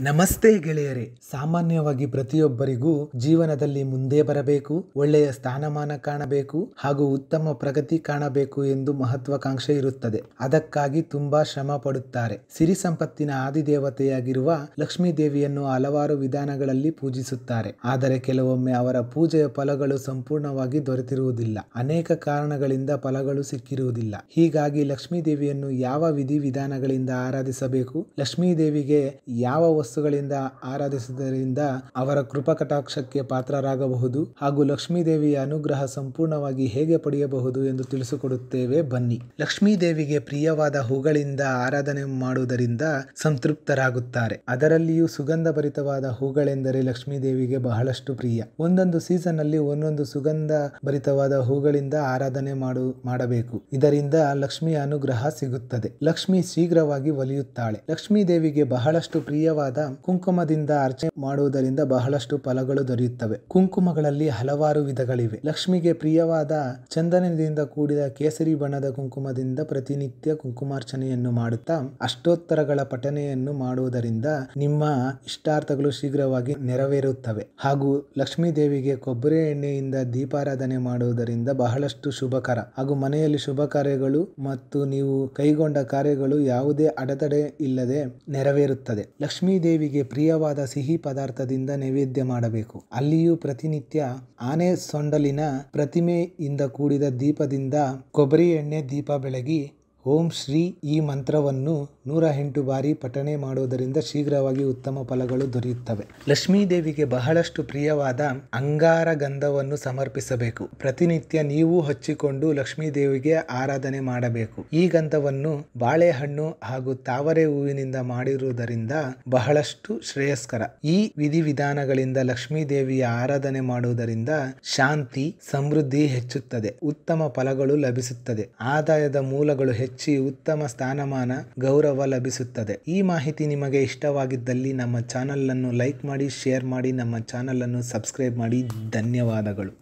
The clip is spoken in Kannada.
ನಮಸ್ತೆ ಗೆಳೆಯರೇ, ಸಾಮಾನ್ಯವಾಗಿ ಪ್ರತಿಯೊಬ್ಬರಿಗೂ ಜೀವನದಲ್ಲಿ ಮುಂದೆ ಬರಬೇಕು, ಒಳ್ಳೆಯ ಸ್ಥಾನಮಾನ ಕಾಣಬೇಕು ಹಾಗೂ ಉತ್ತಮ ಪ್ರಗತಿ ಕಾಣಬೇಕು ಎಂದು ಮಹತ್ವಾಕಾಂಕ್ಷೆ ಇರುತ್ತದೆ. ಅದಕ್ಕಾಗಿ ತುಂಬಾ ಶ್ರಮ ಪಡುತ್ತಾರೆ. ಸಿರಿ ಸಂಪತ್ತಿನ ಆದಿದೇವತೆಯಾಗಿರುವ ಲಕ್ಷ್ಮೀ ದೇವಿಯನ್ನು ಹಲವಾರು ವಿಧಾನಗಳಲ್ಲಿ ಪೂಜಿಸುತ್ತಾರೆ. ಆದರೆ ಕೆಲವೊಮ್ಮೆ ಅವರ ಪೂಜೆಯ ಫಲಗಳು ಸಂಪೂರ್ಣವಾಗಿ ದೊರೆತಿರುವುದಿಲ್ಲ. ಅನೇಕ ಕಾರಣಗಳಿಂದ ಫಲಗಳು ಸಿಕ್ಕಿರುವುದಿಲ್ಲ. ಹೀಗಾಗಿ ಲಕ್ಷ್ಮೀ ದೇವಿಯನ್ನು ಯಾವ ವಿಧಿ ವಿಧಾನಗಳಿಂದ ಆರಾಧಿಸಬೇಕು? ಲಕ್ಷ್ಮೀ ದೇವಿಗೆ ಯಾವ ವಸ್ತುಗಳಿಂದ ಆರಾಧಿಸುವುದರಿಂದ ಅವರ ಕೃಪಕಟಾಕ್ಷಕ್ಕೆ ಪಾತ್ರರಾಗಬಹುದು ಹಾಗೂ ಲಕ್ಷ್ಮೀ ದೇವಿಯ ಅನುಗ್ರಹ ಸಂಪೂರ್ಣವಾಗಿ ಹೇಗೆ ಪಡೆಯಬಹುದು ಎಂದು ತಿಳಿಸಿಕೊಡುತ್ತೇವೆ. ಬನ್ನಿ. ಲಕ್ಷ್ಮೀದೇವಿಗೆ ಪ್ರಿಯವಾದ ಹೂಗಳಿಂದ ಆರಾಧನೆ ಮಾಡುವುದರಿಂದ ಸಂತೃಪ್ತರಾಗುತ್ತಾರೆ. ಅದರಲ್ಲಿಯೂ ಸುಗಂಧ ಭರಿತವಾದ ಹೂಗಳೆಂದರೆ ಲಕ್ಷ್ಮೀದೇವಿಗೆ ಬಹಳಷ್ಟು ಪ್ರಿಯ. ಒಂದೊಂದು ಸೀಸನ್ ಅಲ್ಲಿ ಒಂದೊಂದು ಸುಗಂಧ ಭರಿತವಾದ ಹೂಗಳಿಂದ ಆರಾಧನೆ ಮಾಡು, ಮಾಡಬೇಕು. ಇದರಿಂದ ಲಕ್ಷ್ಮಿಯ ಅನುಗ್ರಹ ಸಿಗುತ್ತದೆ. ಲಕ್ಷ್ಮಿ ಶೀಘ್ರವಾಗಿ ಒಲಿಯುತ್ತಾಳೆ. ಲಕ್ಷ್ಮೀ ದೇವಿಗೆ ಬಹಳಷ್ಟು ಪ್ರಿಯವಾದ ಕುಂಕುಮದಿಂದ ಅರ್ಚನೆ ಮಾಡುವುದರಿಂದ ಬಹಳಷ್ಟು ಫಲಗಳು ದೊರೆಯುತ್ತವೆ. ಕುಂಕುಮಗಳಲ್ಲಿ ಹಲವಾರು ವಿಧಗಳಿವೆ. ಲಕ್ಷ್ಮಿಗೆ ಪ್ರಿಯವಾದ ಚಂದನದಿಂದ ಕೂಡಿದ ಕೇಸರಿ ಬಣ್ಣದ ಕುಂಕುಮದಿಂದ ಪ್ರತಿನಿತ್ಯ ಕುಂಕುಮಾರ್ಚನೆಯನ್ನು ಮಾಡುತ್ತಾ, ಅಷ್ಟೋತ್ತರಗಳ ಪಠನೆಯನ್ನು ಮಾಡುವುದರಿಂದ ನಿಮ್ಮ ಇಷ್ಟಾರ್ಥಗಳು ಶೀಘ್ರವಾಗಿ ನೆರವೇರುತ್ತವೆ. ಹಾಗೂ ಲಕ್ಷ್ಮೀ ದೇವಿಗೆ ಕೊಬ್ಬರಿ ಎಣ್ಣೆಯಿಂದ ದೀಪಾರಾಧನೆ ಮಾಡುವುದರಿಂದ ಬಹಳಷ್ಟು ಶುಭಕರ. ಹಾಗೂ ಮನೆಯಲ್ಲಿ ಶುಭ ಕಾರ್ಯಗಳು ಮತ್ತು ನೀವು ಕೈಗೊಂಡ ಕಾರ್ಯಗಳು ಯಾವುದೇ ಅಡೆತಡೆ ಇಲ್ಲದೆ ನೆರವೇರುತ್ತದೆ. ಲಕ್ಷ್ಮೀ ದೇವಿಗೆ ಪ್ರಿಯವಾದ ಸಿಹಿ ಪದಾರ್ಥದಿಂದ ನೈವೇದ್ಯ ಮಾಡಬೇಕು. ಅಲ್ಲಿಯೂ ಪ್ರತಿನಿತ್ಯ ಆನೆ ಸೊಂಡಲಿನ ಪ್ರತಿಮೆಯಿಂದ ಕೂಡಿದ ದೀಪದಿಂದ ಕೊಬ್ಬರಿ ಎಣ್ಣೆ ದೀಪ ಬೆಳಗಿ ಓಂ ಶ್ರೀ ಈ ಮಂತ್ರವನ್ನು ನೂರ ಎಂಟು ಬಾರಿ ಪಠಣೆ ಮಾಡುವುದರಿಂದ ಶೀಘ್ರವಾಗಿ ಉತ್ತಮ ಫಲಗಳು ದೊರೆಯುತ್ತವೆ. ಲಕ್ಷ್ಮೀದೇವಿಗೆ ಬಹಳಷ್ಟು ಪ್ರಿಯವಾದ ಅಂಗಾರ ಗಂಧವನ್ನು ಸಮರ್ಪಿಸಬೇಕು. ಪ್ರತಿನಿತ್ಯ ನೀವು ಹಚ್ಚಿಕೊಂಡು ಲಕ್ಷ್ಮೀದೇವಿಗೆ ಆರಾಧನೆ ಮಾಡಬೇಕು. ಈ ಗಂಧವನ್ನು ಬಾಳೆಹಣ್ಣು ಹಾಗೂ ತಾವರೆ ಹೂವಿನಿಂದ ಮಾಡಿರುವುದರಿಂದ ಬಹಳಷ್ಟು ಶ್ರೇಯಸ್ಕರ. ಈ ವಿಧಿವಿಧಾನಗಳಿಂದ ಲಕ್ಷ್ಮೀ ದೇವಿಯ ಆರಾಧನೆ ಮಾಡುವುದರಿಂದ ಶಾಂತಿ, ಸಮೃದ್ಧಿ ಹೆಚ್ಚುತ್ತದೆ. ಉತ್ತಮ ಫಲಗಳು ಲಭಿಸುತ್ತದೆ. ಆದಾಯದ ಮೂಲಗಳು ಹೆಚ್ಚಿ ಉತ್ತಮ ಸ್ಥಾನಮಾನ, ಗೌರವ ಲಭಿಸುತ್ತದೆ. ಈ ಮಾಹಿತಿ ನಿಮಗೆ ಇಷ್ಟವಾಗಿದ್ದಲ್ಲಿ ನಮ್ಮ ಚಾನಲ್ ಅನ್ನು ಲೈಕ್ ಮಾಡಿ, ಶೇರ್ ಮಾಡಿ, ನಮ್ಮ ಚಾನಲ್ ಅನ್ನು ಸಬ್ಸ್ಕ್ರೈಬ್ ಮಾಡಿ. ಧನ್ಯವಾದಗಳು.